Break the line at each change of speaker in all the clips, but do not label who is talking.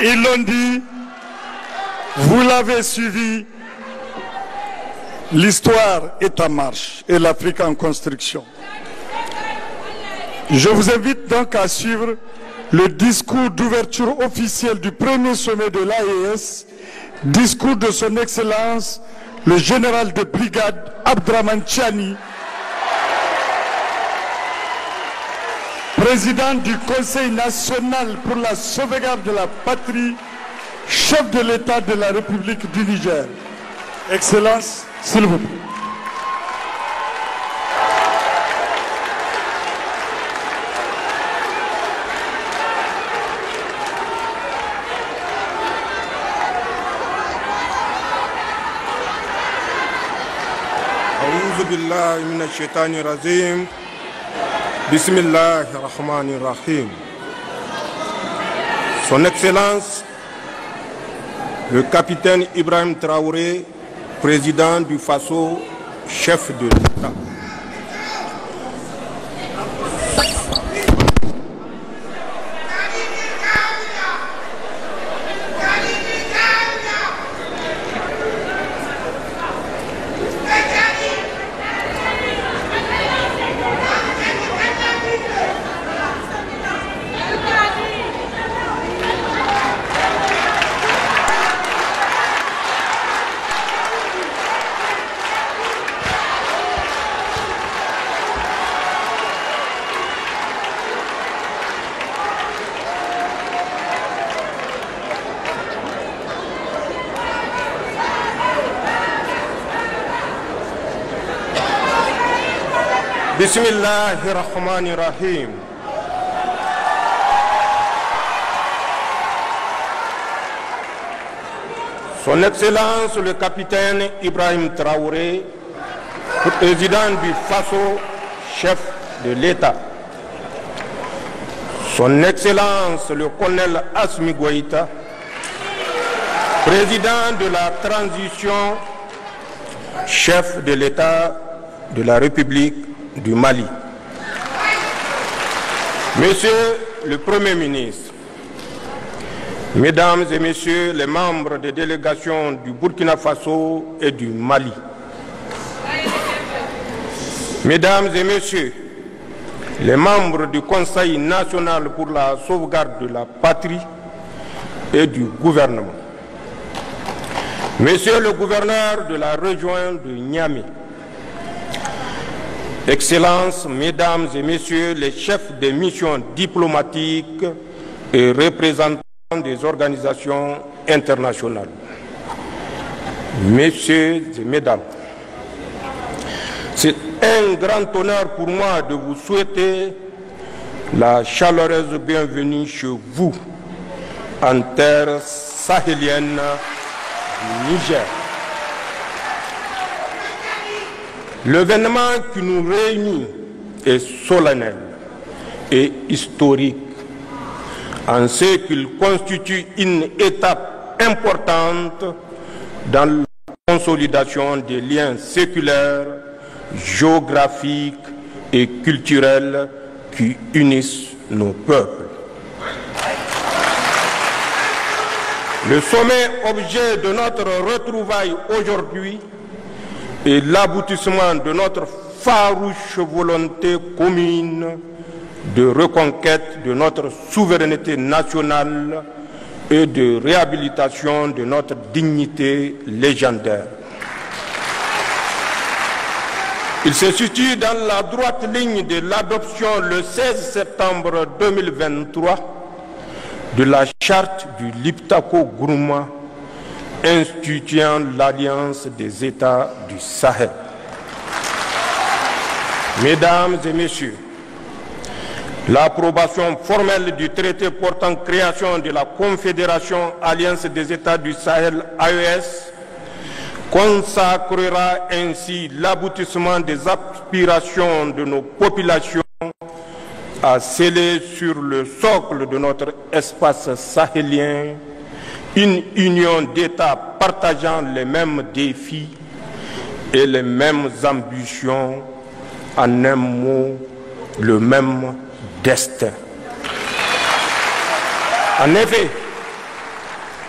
Ils l'ont dit, vous l'avez suivi, l'histoire est en marche et l'Afrique en construction. Je vous invite donc à suivre le discours d'ouverture officiel du premier sommet de l'AES, discours de son Excellence le général de brigade Abdraman Chani, président du Conseil national pour la sauvegarde de la patrie, chef de l'État de la République du Niger. Excellence, s'il vous plaît.
أعوذ بالله من الشيطان الرجيم Bismillah Rahman Rahim. Son Excellence, le capitaine Ibrahim Traoré, président du FASO, chef de l'État. بسم الله الرحمن الرحيم Son Excellence le capitaine Ibrahim Traoré, président du FASO, chef de l'État. Son Excellence le colonel Asmi Goïta, président de la transition, chef de l'État de la République du Mali. Monsieur le Premier ministre, Mesdames et Messieurs les membres des délégations du Burkina Faso et du Mali, Mesdames et Messieurs les membres du Conseil national pour la sauvegarde de la patrie et du gouvernement, Monsieur le gouverneur de la région de Niamey, Excellences, Mesdames et Messieurs les chefs des missions diplomatiques et représentants des organisations internationales, Messieurs et Mesdames, c'est un grand honneur pour moi de vous souhaiter la chaleureuse bienvenue chez vous en terre sahélienne du Niger. L'événement qui nous réunit est solennel et historique en ce qu'il constitue une étape importante dans la consolidation des liens séculaires, géographiques et culturels qui unissent nos peuples. Le sommet objet de notre retrouvaille aujourd'hui est l'aboutissement de notre farouche volonté commune de reconquête de notre souveraineté nationale et de réhabilitation de notre dignité légendaire. Il se situe dans la droite ligne de l'adoption le 16 septembre 2023 de la charte du Liptako Gourma instituant l'Alliance des États du Sahel. Mesdames et Messieurs, l'approbation formelle du traité portant création de la Confédération Alliance des États du Sahel AES consacrera ainsi l'aboutissement des aspirations de nos populations à sceller sur le socle de notre espace sahélien une union d'États partageant les mêmes défis et les mêmes ambitions, en un mot, le même destin. En effet,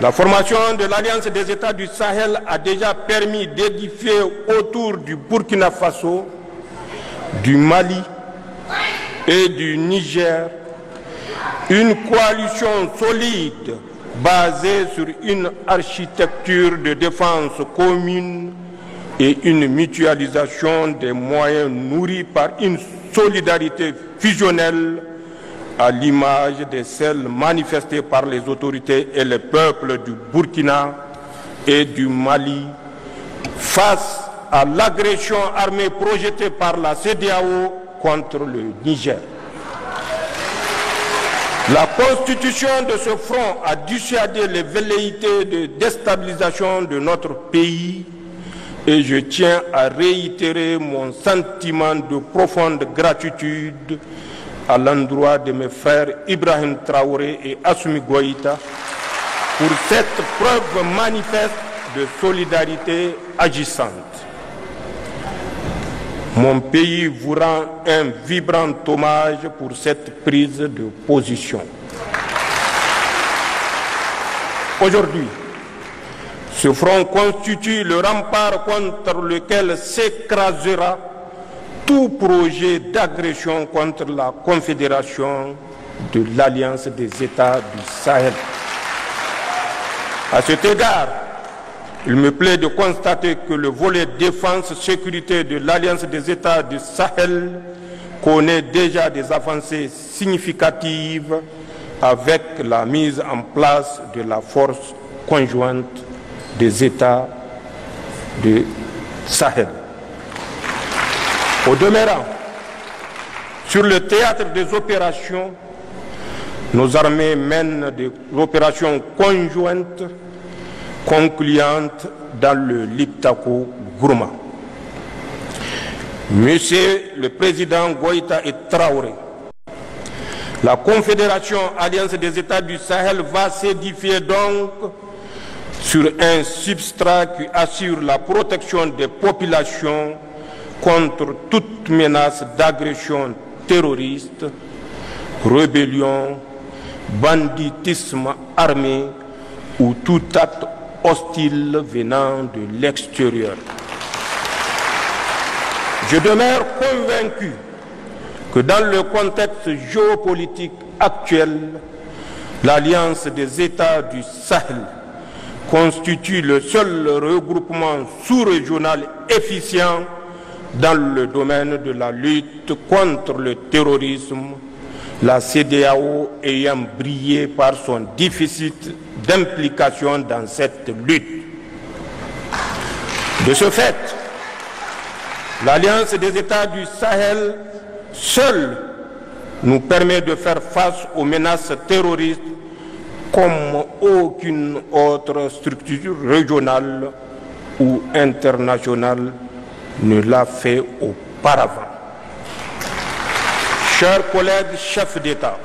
La formation de l'Alliance des États du Sahel a déjà permis d'édifier autour du Burkina Faso, du Mali et du Niger une coalition solide basée sur une architecture de défense commune et une mutualisation des moyens nourris par une solidarité fusionnelle à l'image de celles manifestées par les autorités et les peuples du Burkina et du Mali face à l'agression armée projetée par la CDAO contre le Niger. La constitution de ce front a dissuadé les velléités de déstabilisation de notre pays et je tiens à réitérer mon sentiment de profonde gratitude à l'endroit de mes frères Ibrahim Traoré et Assumi Goïta pour cette preuve manifeste de solidarité agissante. Mon pays vous rend un vibrant hommage pour cette prise de position. Aujourd'hui, ce front constitue le rempart contre lequel s'écrasera tout projet d'agression contre la Confédération de l'Alliance des États du Sahel. À cet égard, il me plaît de constater que le volet défense-sécurité de l'Alliance des États du Sahel connaît déjà des avancées significatives avec la mise en place de la force conjointe des États du Sahel. Au demeurant, sur le théâtre des opérations, nos armées mènent des opérations conjointes concluantes dans le Liptako Gourma. Monsieur le Président Goïta et Traoré, la Confédération Alliance des États du Sahel va s'édifier donc sur un substrat qui assure la protection des populations contre toute menace d'agression terroriste, rébellion, banditisme armé ou tout acte hostile venant de l'extérieur. Je demeure convaincu que dans le contexte géopolitique actuel, l'Alliance des États du Sahel constitue le seul regroupement sous-régional efficient dans le domaine de la lutte contre le terrorisme, la CDAO ayant brillé par son déficit d'implication dans cette lutte. De ce fait, l'Alliance des États du Sahel seule nous permet de faire face aux menaces terroristes comme aucune autre structure régionale ou internationale ne l'a fait auparavant. Chers collègues chefs d'État,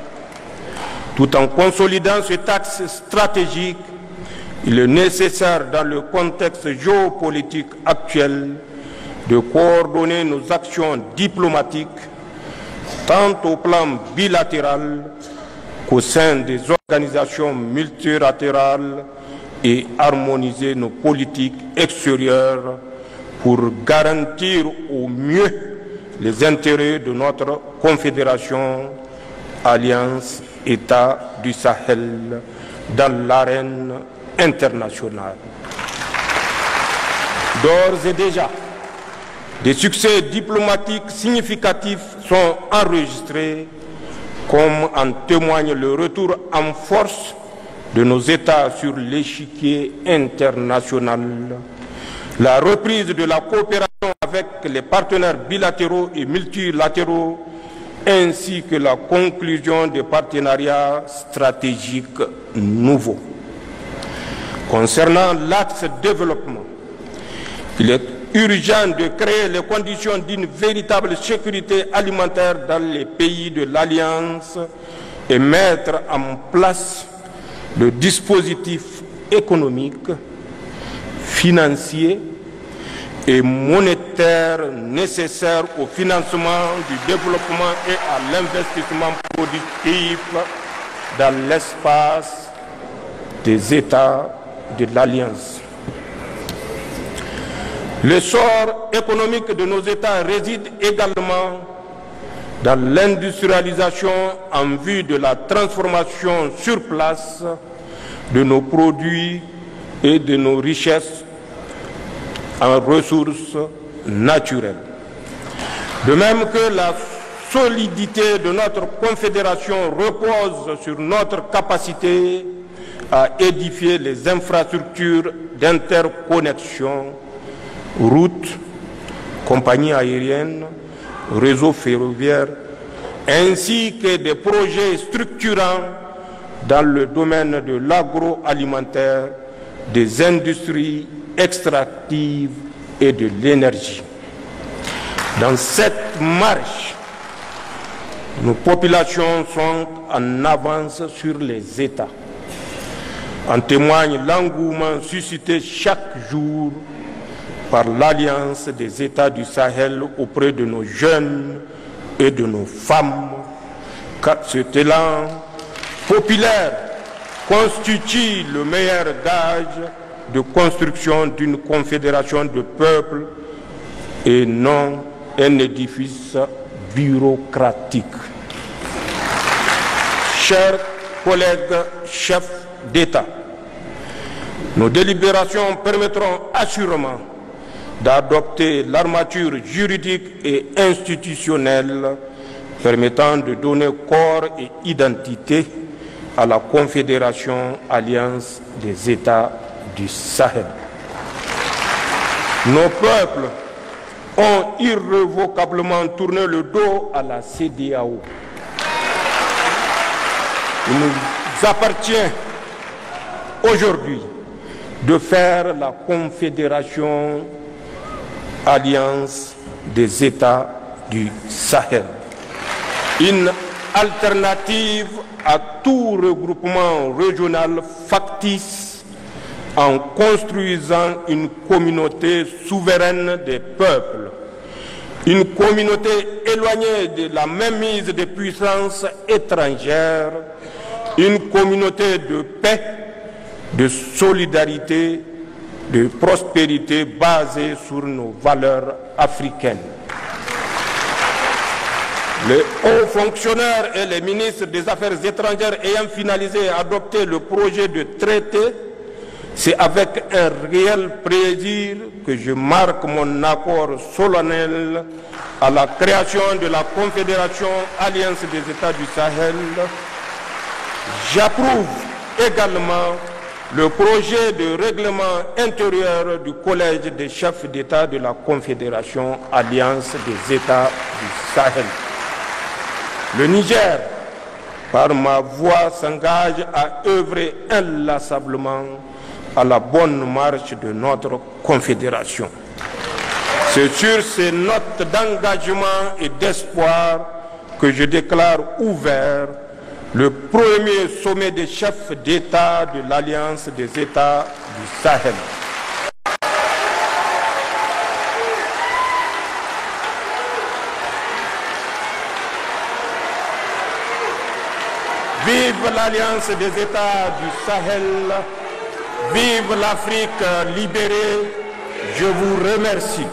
tout en consolidant cet axe stratégique, il est nécessaire dans le contexte géopolitique actuel de coordonner nos actions diplomatiques tant au plan bilatéral qu'au sein des organisations multilatérales et harmoniser nos politiques extérieures pour garantir au mieux les intérêts de notre confédération, alliance, État du Sahel dans l'arène internationale. D'ores et déjà, des succès diplomatiques significatifs sont enregistrés, comme en témoigne le retour en force de nos États sur l'échiquier international la reprise de la coopération avec les partenaires bilatéraux et multilatéraux, ainsi que la conclusion des partenariats stratégiques nouveaux. Concernant l'axe développement, il est urgent de créer les conditions d'une véritable sécurité alimentaire dans les pays de l'Alliance et mettre en place le dispositif économique financier et monétaire nécessaire au financement du développement et à l'investissement productif dans l'espace des États de l'Alliance. L'essor économique de nos États réside également dans l'industrialisation en vue de la transformation sur place de nos produits et de nos richesses en ressources naturelles. De même que la solidité de notre confédération repose sur notre capacité à édifier les infrastructures d'interconnexion, routes, compagnies aériennes, réseaux ferroviaires, ainsi que des projets structurants dans le domaine de l'agroalimentaire, des industries extractives et de l'énergie. Dans cette marche, nos populations sont en avance sur les États. En témoigne l'engouement suscité chaque jour par l'Alliance des États du Sahel auprès de nos jeunes et de nos femmes, car cet élan populaire constitue le meilleur gage de construction d'une confédération de peuples et non un édifice bureaucratique. Chers collègues chefs d'État, nos délibérations permettront assurément d'adopter l'armature juridique et institutionnelle permettant de donner corps et identité à la Confédération Alliance des États du Sahel. Nos peuples ont irrévocablement tourné le dos à la CDAO. Il nous appartient aujourd'hui de faire la Confédération Alliance des États du Sahel. Une alternative à tout regroupement régional factice en construisant une communauté souveraine des peuples, une communauté éloignée de la mainmise des puissances étrangères, une communauté de paix, de solidarité, de prospérité basée sur nos valeurs africaines. Les hauts fonctionnaires et les ministres des Affaires étrangères ayant finalisé et adopté le projet de traité, c'est avec un réel plaisir que je marque mon accord solennel à la création de la Confédération Alliance des États du Sahel. J'approuve également le projet de règlement intérieur du Collège des chefs d'État de la Confédération Alliance des États du Sahel. Le Niger, par ma voix, s'engage à œuvrer inlassablement à la bonne marche de notre Confédération. C'est sur ces notes d'engagement et d'espoir que je déclare ouvert le premier sommet des chefs d'État de l'Alliance des États du Sahel. Vive l'Alliance des États du Sahel, vive l'Afrique libérée, je vous remercie.